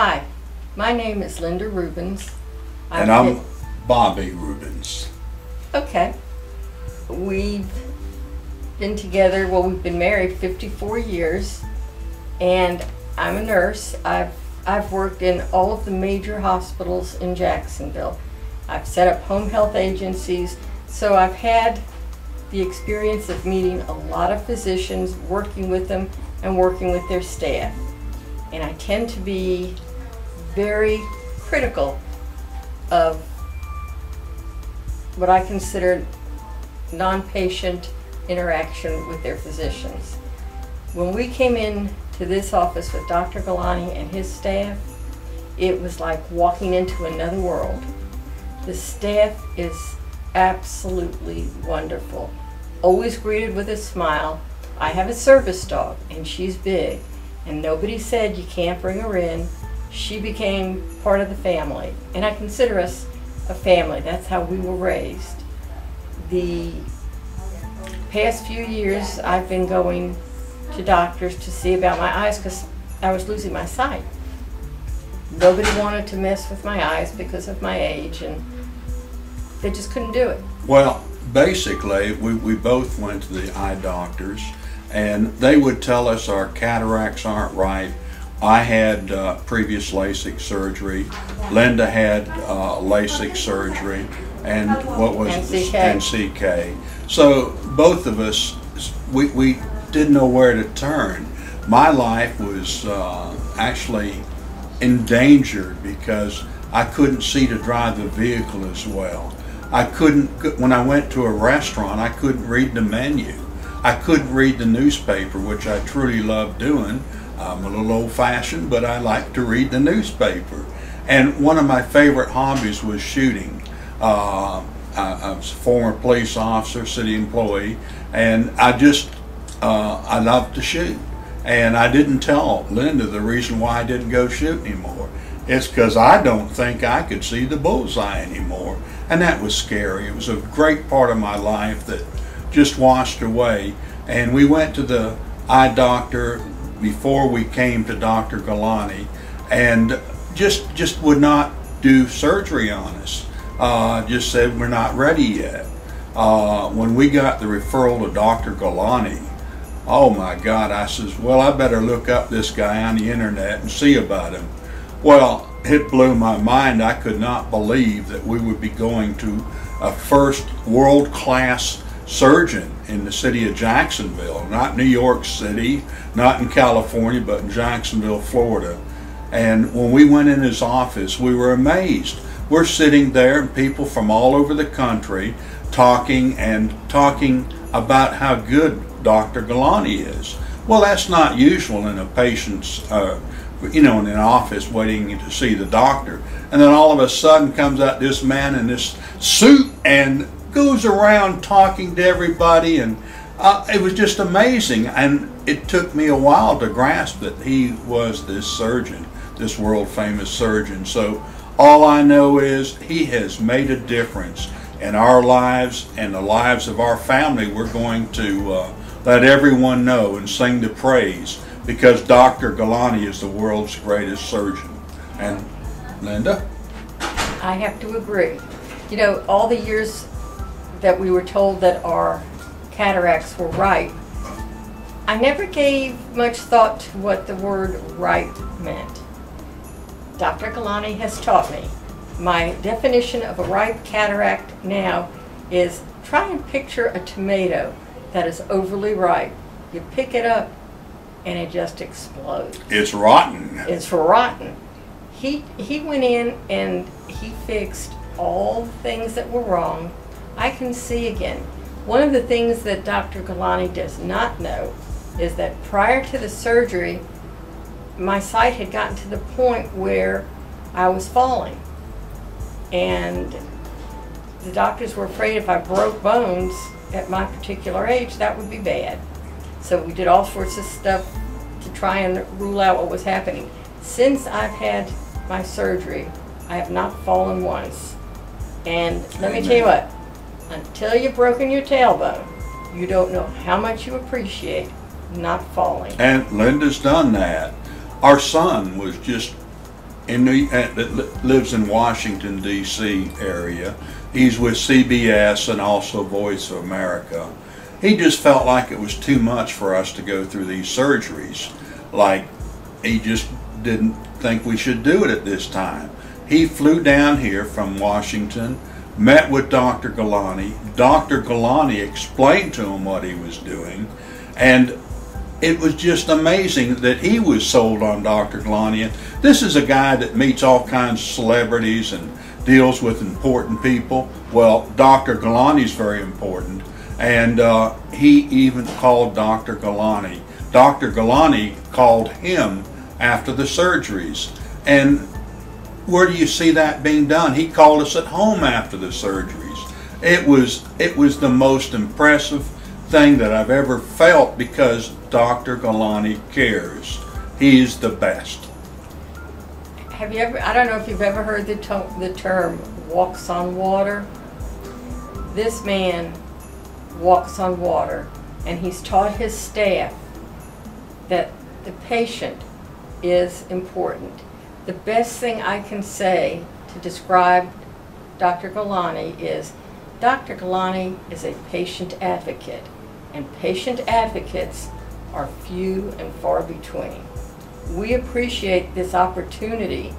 Hi, my name is Linda Rubens. And I'm Bobby Rubens. Okay. We've been together, well, we've been married 54 years, and I'm a nurse. I've, I've worked in all of the major hospitals in Jacksonville. I've set up home health agencies, so I've had the experience of meeting a lot of physicians, working with them, and working with their staff. And I tend to be very critical of what I consider non-patient interaction with their physicians. When we came in to this office with Dr. Gulani and his staff, it was like walking into another world. The staff is absolutely wonderful. Always greeted with a smile. I have a service dog and she's big and nobody said you can't bring her in. She became part of the family and I consider us a family. That's how we were raised. The past few years I've been going to doctors to see about my eyes because I was losing my sight. Nobody wanted to mess with my eyes because of my age and they just couldn't do it. Well, basically, we, we both went to the eye doctors and they would tell us our cataracts aren't right. I had uh, previous LASIK surgery. Linda had uh, LASIK surgery and what was NCK. And CK. So both of us, we, we didn't know where to turn. My life was uh, actually endangered because I couldn't see to drive the vehicle as well. I couldn't, when I went to a restaurant, I couldn't read the menu. I couldn't read the newspaper, which I truly loved doing. I'm a little old fashioned, but I like to read the newspaper. And one of my favorite hobbies was shooting. Uh, I, I, was a former police officer, city employee, and I just, uh, I love to shoot. And I didn't tell Linda the reason why I didn't go shoot anymore. It's because I don't think I could see the bullseye anymore. And that was scary. It was a great part of my life that just washed away. And we went to the eye doctor before we came to Dr. Gulani and just just would not do surgery on us. Uh, just said we're not ready yet. Uh, when we got the referral to Dr. Gulani, oh my God, I says, well, I better look up this guy on the internet and see about him. Well, it blew my mind. I could not believe that we would be going to a first world-class surgeon in the city of Jacksonville, not New York City, not in California, but in Jacksonville, Florida. And when we went in his office, we were amazed. We're sitting there, and people from all over the country talking and talking about how good Dr. Gulani is. Well, that's not usual in a patient's, uh, you know, in an office waiting to see the doctor. And then all of a sudden comes out this man in this suit and goes around talking to everybody and uh, it was just amazing. And it took me a while to grasp that he was this surgeon this world famous surgeon. So all I know is he has made a difference in our lives and the lives of our family. We're going to uh, let everyone know and sing the praise because Dr. Gulani is the world's greatest surgeon. And Linda? I have to agree. You know all the years that we were told that our cataracts were ripe, I never gave much thought to what the word ripe meant. Dr. Gulani has taught me. My definition of a ripe cataract now is try and picture a tomato that is overly ripe. You pick it up and it just explodes. It's rotten. It's rotten. He, he went in and he fixed all the things that were wrong I can see again. One of the things that Dr. Gulani does not know is that prior to the surgery, my sight had gotten to the point where I was falling. And the doctors were afraid if I broke bones at my particular age, that would be bad. So we did all sorts of stuff to try and rule out what was happening. Since I've had my surgery, I have not fallen once. And let me tell you what, until you've broken your tailbone, you don't know how much you appreciate not falling. And Linda's done that. Our son was just in New, uh, lives in Washington D.C. area. He's with CBS and also Voice of America. He just felt like it was too much for us to go through these surgeries. Like he just didn't think we should do it at this time. He flew down here from Washington, met with Dr. Gulani. Dr. Gulani explained to him what he was doing, and it was just amazing that he was sold on Dr. Gulani. And this is a guy that meets all kinds of celebrities and deals with important people. Well, Dr. Gulani's very important, and uh, he even called Dr. Gulani. Dr. Gulani called him after the surgeries. And where do you see that being done? He called us at home after the surgeries. It was it was the most impressive thing that I've ever felt because Dr. Gulani cares. He's the best. Have you ever, I don't know if you've ever heard the, the term walks on water. This man walks on water and he's taught his staff that the patient is important. The best thing I can say to describe Dr. Gulani is Dr. Gulani is a patient advocate, and patient advocates are few and far between. We appreciate this opportunity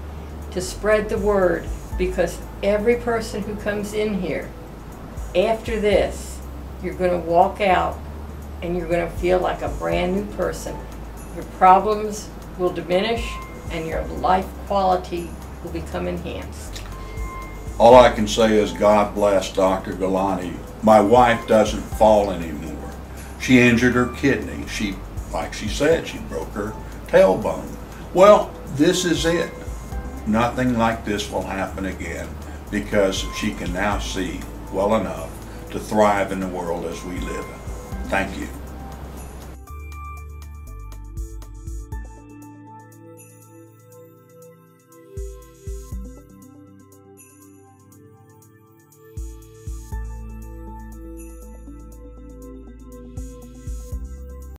to spread the word because every person who comes in here after this, you're going to walk out and you're going to feel like a brand new person. Your problems will diminish and your life quality will become enhanced. All I can say is God bless Dr. Gulani. My wife doesn't fall anymore. She injured her kidney. She, like she said, she broke her tailbone. Well, this is it. Nothing like this will happen again because she can now see well enough to thrive in the world as we live it. Thank you.